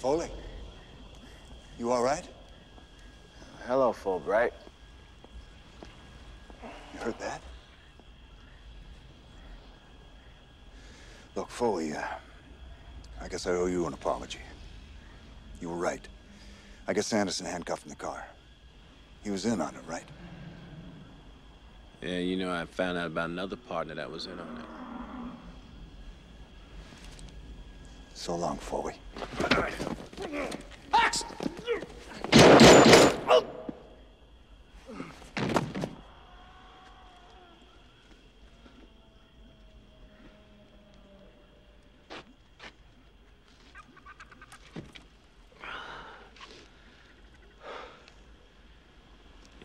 Foley, you all right? Hello, Fulbright. You heard that? Look, Foley, uh, I guess I owe you an apology. You were right. I guess Sanderson handcuffed in the car. He was in on it, right? Yeah, you know, I found out about another partner that was in on it. So long, Foley.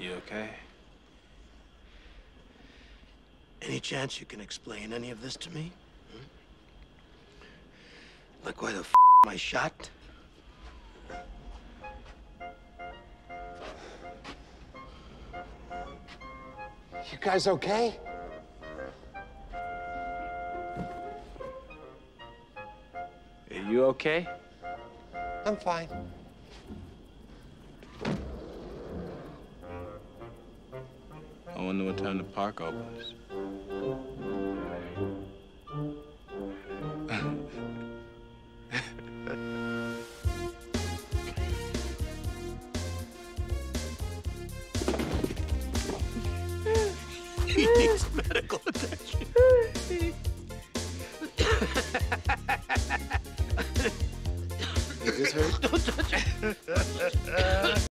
You okay? Any chance you can explain any of this to me? Hmm? Like why the f am I shot? You guys okay? Are you okay? I'm fine. wonder what time the park opens. he needs medical attention. This hurt? Don't touch it.